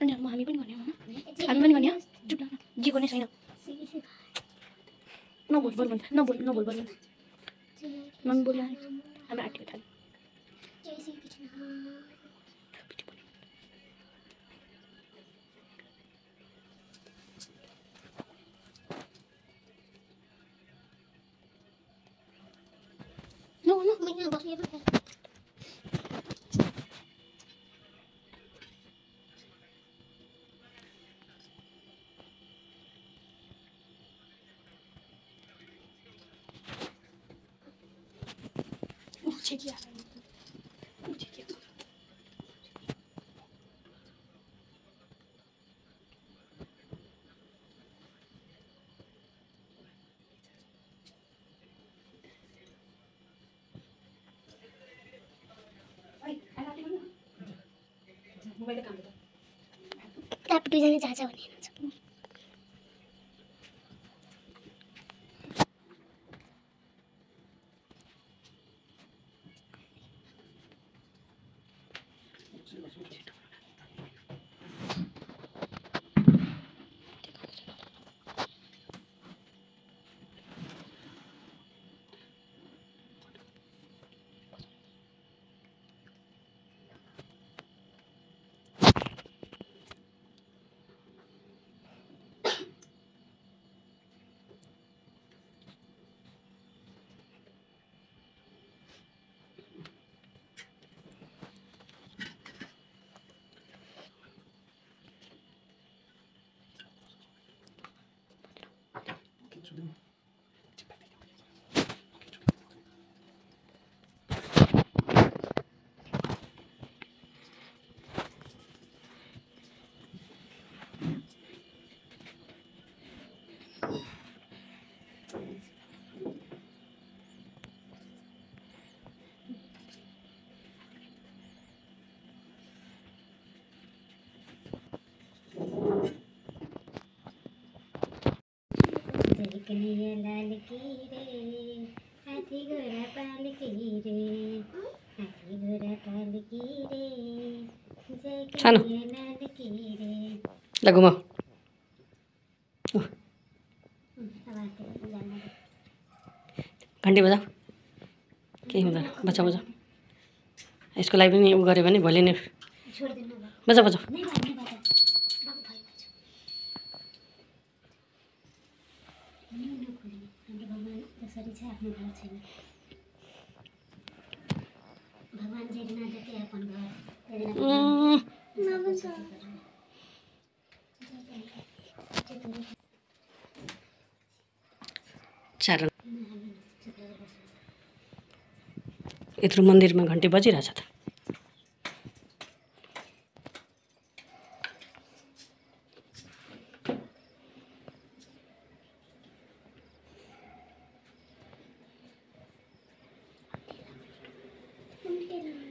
हामी पनि गर्ने हो हामी पनि गर्ने चुप लाग न छैन। नबोल बोल भन्छ नबोल नबोल बोल। भन्छ मन बोल्यो हाम्रो आँटी थाल्यो न न पीछे किया तो। पीछे किया। मोबाइल काम तो। चाचा बने to do. कन्हैया लाल की रे हाथी घोड़ा पाल की रे हाथी घोड़ा पाल की रे जय सानो। कन्हैया लाल की रे ल घुमाऊ आवाज दे जान दे घन्टी बजाऊ केही हुँदैन बजाऊ बजाऊ यसको लागि पनि उ गऱ्यो भने भोलि न बजाऊ बजाऊ छ आफ्नो घर छैन भगवान् अपन घर यत्रो मन्दिरमा घन्टी बजिरहेछ त। Thank you.